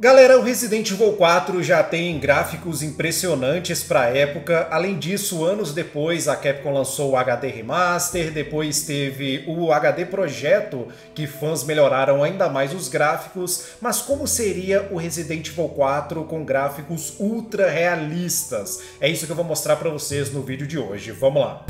Galera, o Resident Evil 4 já tem gráficos impressionantes para a época. Além disso, anos depois, a Capcom lançou o HD Remaster, depois teve o HD Projeto, que fãs melhoraram ainda mais os gráficos. Mas como seria o Resident Evil 4 com gráficos ultra realistas? É isso que eu vou mostrar para vocês no vídeo de hoje. Vamos lá!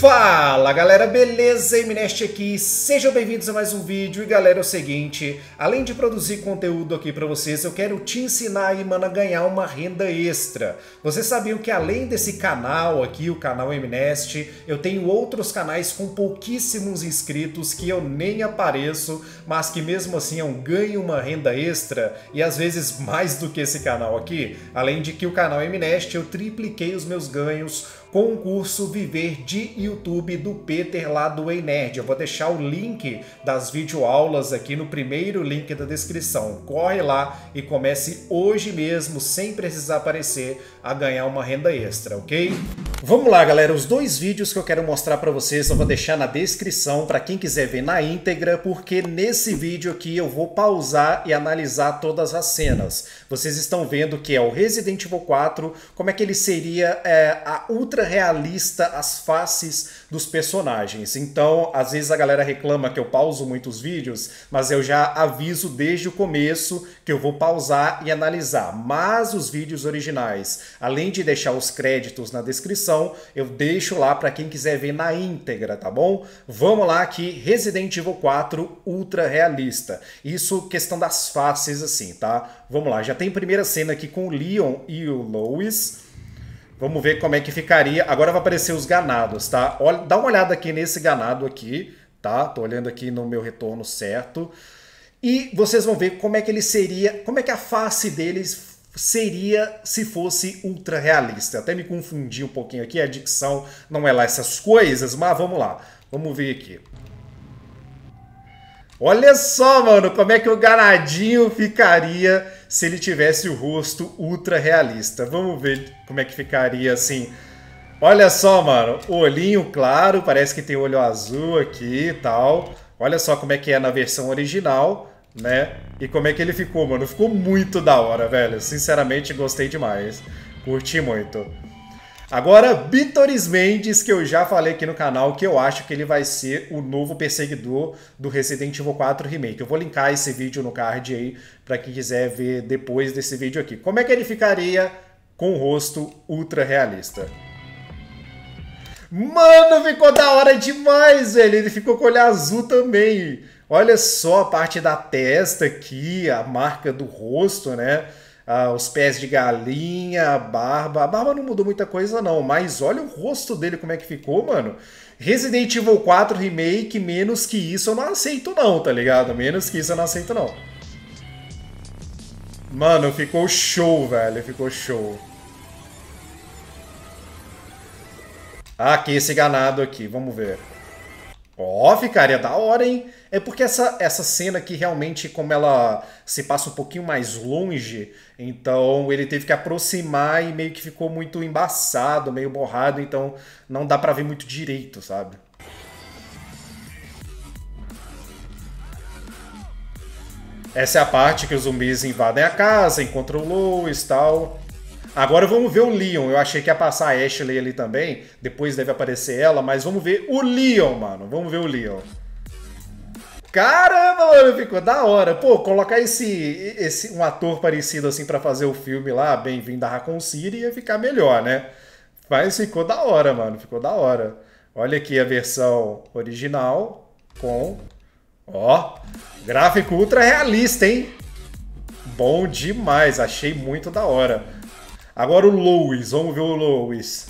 Fala galera, beleza? Eminest aqui, sejam bem-vindos a mais um vídeo e galera, é o seguinte, além de produzir conteúdo aqui para vocês, eu quero te ensinar aí, mano, a ganhar uma renda extra. Vocês sabiam que além desse canal aqui, o canal Eminest, eu tenho outros canais com pouquíssimos inscritos que eu nem apareço, mas que mesmo assim eu ganho uma renda extra e às vezes mais do que esse canal aqui. Além de que o canal Eminest eu tripliquei os meus ganhos com o curso Viver de YouTube do Peter lá do Ei Nerd. Eu vou deixar o link das videoaulas aqui no primeiro link da descrição. Corre lá e comece hoje mesmo, sem precisar aparecer, a ganhar uma renda extra, ok? Vamos lá, galera. Os dois vídeos que eu quero mostrar para vocês eu vou deixar na descrição para quem quiser ver na íntegra, porque nesse vídeo aqui eu vou pausar e analisar todas as cenas. Vocês estão vendo que é o Resident Evil 4, como é que ele seria é, a ultra realista as faces dos personagens. Então, às vezes a galera reclama que eu pauso muitos vídeos, mas eu já aviso desde o começo que eu vou pausar e analisar. Mas os vídeos originais, além de deixar os créditos na descrição, eu deixo lá para quem quiser ver na íntegra, tá bom? Vamos lá aqui, Resident Evil 4 ultra realista. Isso questão das faces assim, tá? Vamos lá, já tem primeira cena aqui com o Leon e o Lois. Vamos ver como é que ficaria. Agora vai aparecer os ganados, tá? Olha, dá uma olhada aqui nesse ganado aqui, tá? Tô olhando aqui no meu retorno certo. E vocês vão ver como é que ele seria, como é que a face deles seria se fosse ultra realista. Até me confundi um pouquinho aqui, a dicção não é lá essas coisas, mas vamos lá. Vamos ver aqui. Olha só, mano, como é que o ganadinho ficaria se ele tivesse o rosto ultra realista. Vamos ver como é que ficaria assim. Olha só, mano, olhinho claro, parece que tem olho azul aqui e tal. Olha só como é que é na versão original, né? E como é que ele ficou, mano. Ficou muito da hora, velho. Sinceramente, gostei demais. Curti muito. Agora, Vitoris Mendes, que eu já falei aqui no canal, que eu acho que ele vai ser o novo perseguidor do Resident Evil 4 Remake. Eu vou linkar esse vídeo no card aí, para quem quiser ver depois desse vídeo aqui. Como é que ele ficaria com o rosto ultra realista? Mano, ficou da hora demais, velho. Ele ficou com olho azul também. Olha só a parte da testa aqui, a marca do rosto, né? ah, os pés de galinha, a barba. A barba não mudou muita coisa, não, mas olha o rosto dele como é que ficou, mano. Resident Evil 4 Remake, menos que isso eu não aceito, não, tá ligado? Menos que isso eu não aceito, não. Mano, ficou show, velho. Ficou show. Ah, aqui esse ganado aqui, vamos ver. Ó, oh, ficaria da hora, hein? É porque essa, essa cena aqui realmente, como ela se passa um pouquinho mais longe, então ele teve que aproximar e meio que ficou muito embaçado, meio borrado, então não dá pra ver muito direito, sabe? Essa é a parte que os zumbis invadem a casa, encontram o Lois e tal. Agora vamos ver o Leon. Eu achei que ia passar a Ashley ali também. Depois deve aparecer ela, mas vamos ver o Leon, mano. Vamos ver o Leon. Caramba, mano, ficou da hora. Pô, colocar esse, esse um ator parecido assim para fazer o filme lá, bem-vindo a Raccoon City, ia ficar melhor, né? Mas ficou da hora, mano, ficou da hora. Olha aqui a versão original com, ó, gráfico ultra realista, hein? Bom demais, achei muito da hora. Agora o Lois, vamos ver o Lois.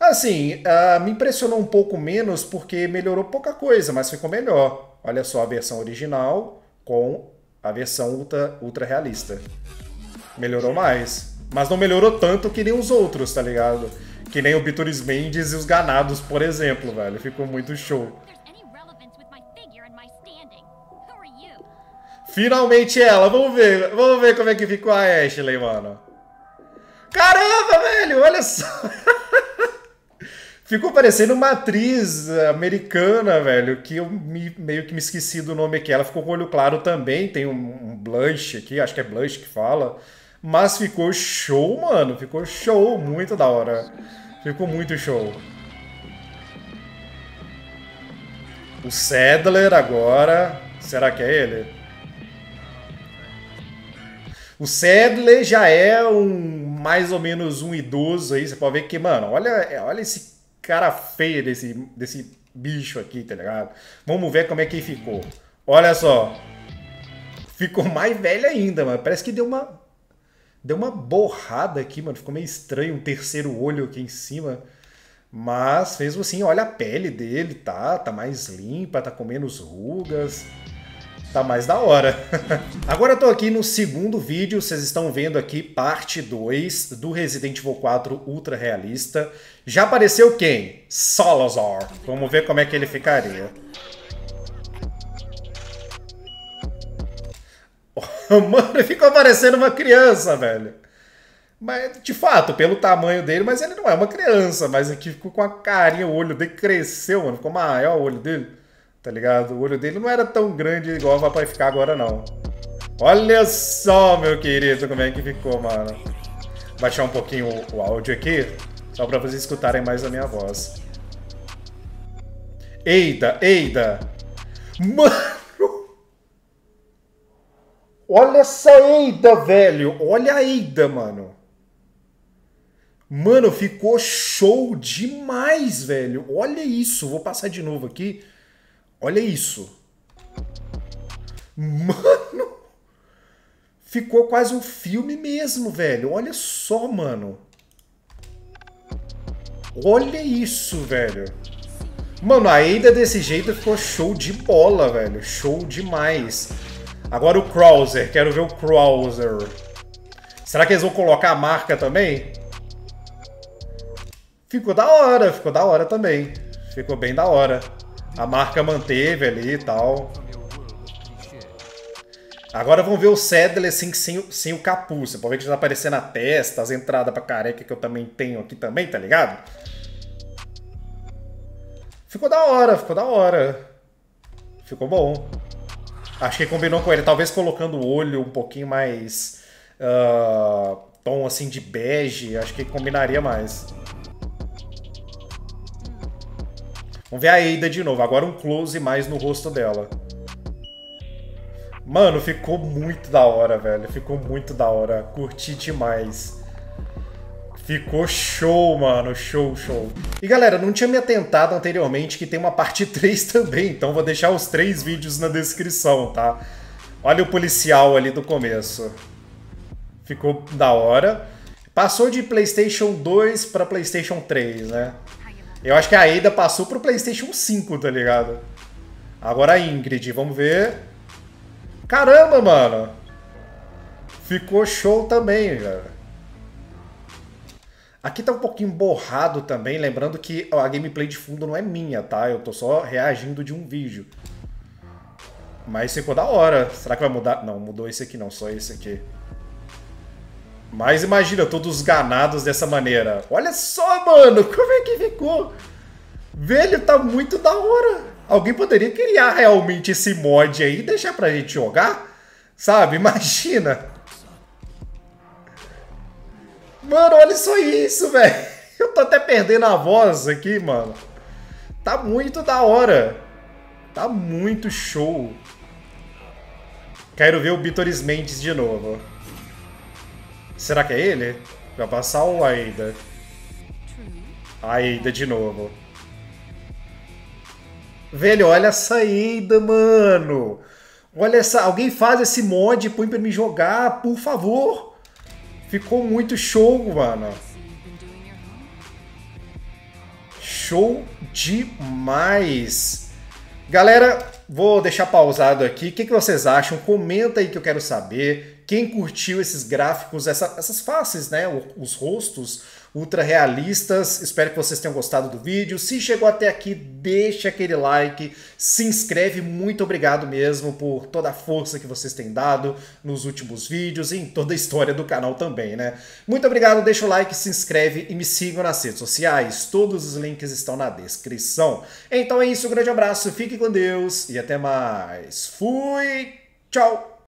Assim, uh, me impressionou um pouco menos porque melhorou pouca coisa, mas ficou melhor. Olha só a versão original com a versão ultra, ultra realista. Melhorou mais. Mas não melhorou tanto que nem os outros, tá ligado? Que nem o Bituris Mendes e os Ganados, por exemplo, velho. Ficou muito show. Finalmente ela, vamos ver, vamos ver como é que ficou a Ashley, mano. Caramba, velho, olha só. Ficou parecendo uma atriz americana, velho, que eu me, meio que me esqueci do nome aqui. Ela ficou com olho claro também, tem um, um blush aqui, acho que é blush que fala. Mas ficou show, mano. Ficou show, muito da hora. Ficou muito show. O Sadler agora. Será que é ele? O Sadler já é um mais ou menos um idoso aí. Você pode ver que, mano, olha, olha esse cara feia desse, desse bicho aqui, tá ligado? Vamos ver como é que ficou. Olha só. Ficou mais velho ainda, mano. Parece que deu uma. Deu uma borrada aqui, mano. Ficou meio estranho um terceiro olho aqui em cima. Mas mesmo assim, olha a pele dele, tá? Tá mais limpa, tá com menos rugas tá mais da hora. Agora eu tô aqui no segundo vídeo, vocês estão vendo aqui parte 2 do Resident Evil 4 Ultra Realista. Já apareceu quem? Salazar. Vamos ver como é que ele ficaria. Mano, ele ficou parecendo uma criança, velho. Mas, de fato, pelo tamanho dele, mas ele não é uma criança. Mas aqui ficou com a carinha, o olho dele cresceu, mano. Ficou maior o olho dele. Tá ligado? O olho dele não era tão grande igual vai ficar agora, não. Olha só, meu querido, como é que ficou, mano. Baixar um pouquinho o, áudio aqui, só pra vocês escutarem mais a minha voz. Eita, eita! Mano! Olha essa Eida, velho! Olha a Eida, mano! Mano, ficou show demais, velho! Olha isso! Vou passar de novo aqui. Olha isso. Mano! Ficou quase um filme mesmo, velho. Olha só, mano. Olha isso, velho. Mano, a desse jeito ficou show de bola, velho. Show demais. Agora o Krauser. Quero ver o Krauser. Será que eles vão colocar a marca também? Ficou da hora, ficou da hora também. Ficou bem da hora. A marca manteve ali e tal. Agora vamos ver o Sadler assim, sem, sem o capuz. Você pode ver que já tá aparecendo a testa, as entradas pra careca que eu também tenho aqui também, tá ligado? Ficou da hora, ficou da hora. Ficou bom. Acho que combinou com ele. Talvez colocando o olho um pouquinho mais... Uh, tom assim de bege. Acho que combinaria mais. Vamos ver a Eida de novo. Agora um close mais no rosto dela. Mano, ficou muito da hora, velho. Ficou muito da hora. Curti demais. Ficou show, mano. Show, show. E galera, não tinha me atentado anteriormente que tem uma parte 3 também. Então vou deixar os três vídeos na descrição, tá? Olha o policial ali do começo. Ficou da hora. Passou de PlayStation 2 para PlayStation 3, né? Eu acho que a Ada passou pro PlayStation 5, tá ligado? Agora a Ingrid, vamos ver. Caramba, mano! Ficou show também, cara. Aqui tá um pouquinho borrado também, lembrando que a gameplay de fundo não é minha, tá? Eu tô só reagindo de um vídeo. Mas ficou da hora. Será que vai mudar? Não, mudou esse aqui não, só esse aqui. Mas imagina, todos ganados dessa maneira. Olha só, mano, como é que ficou? Velho, tá muito da hora. Alguém poderia criar realmente esse mod aí e deixar pra gente jogar? Sabe? Imagina. Mano, olha só isso, velho. Eu tô até perdendo a voz aqui, mano. Tá muito da hora. Tá muito show. Quero ver o Bitoris Mendes de novo. Será que é ele? Vai passar o Aida? Aida de novo. Velho, olha essa Aida, mano. Olha essa. Alguém faz esse mod e põe pra me jogar, por favor. Ficou muito show, mano. Show demais. Galera, vou deixar pausado aqui. O que, que vocês acham? Comenta aí que eu quero saber. Quem curtiu esses gráficos, essa, essas faces, né? Os rostos ultra realistas. Espero que vocês tenham gostado do vídeo. Se chegou até aqui, deixa aquele like, se inscreve. Muito obrigado mesmo por toda a força que vocês têm dado nos últimos vídeos e em toda a história do canal também, né? Muito obrigado, deixa o like, se inscreve e me sigam nas redes sociais. Todos os links estão na descrição. Então é isso, um grande abraço, fique com Deus e até mais. Fui, tchau!